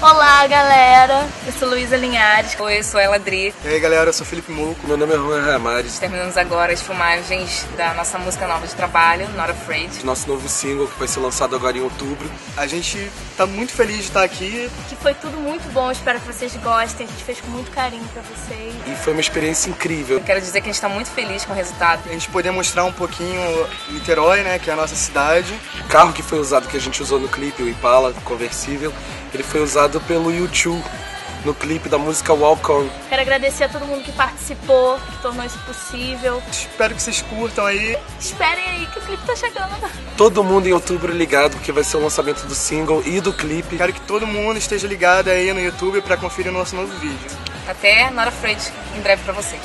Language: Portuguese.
Olá, galera. Eu sou Luísa Linhares. Oi, eu sou Ela Dri. E aí, galera, eu sou Felipe Mouco. Meu nome é Juan Ramares. Terminamos agora as filmagens da nossa música nova de trabalho, Not Afraid. Nosso novo single que vai ser lançado agora em outubro. A gente tá muito feliz de estar aqui. Que foi tudo muito bom. Espero que vocês gostem. A gente fez com muito carinho pra vocês. E foi uma experiência incrível. Eu quero dizer que a gente tá muito feliz com o resultado. A gente poder mostrar um pouquinho Niterói, né, que é a nossa cidade. O carro que foi usado, que a gente usou no clipe, o Impala conversível, ele foi usado pelo YouTube no clipe da música Walk On. Quero agradecer a todo mundo que participou, que tornou isso possível. Espero que vocês curtam aí. Esperem aí que o clipe tá chegando. Todo mundo em outubro ligado, porque vai ser o lançamento do single e do clipe. Quero que todo mundo esteja ligado aí no YouTube para conferir o nosso novo vídeo. Até Not Afraid em breve pra vocês.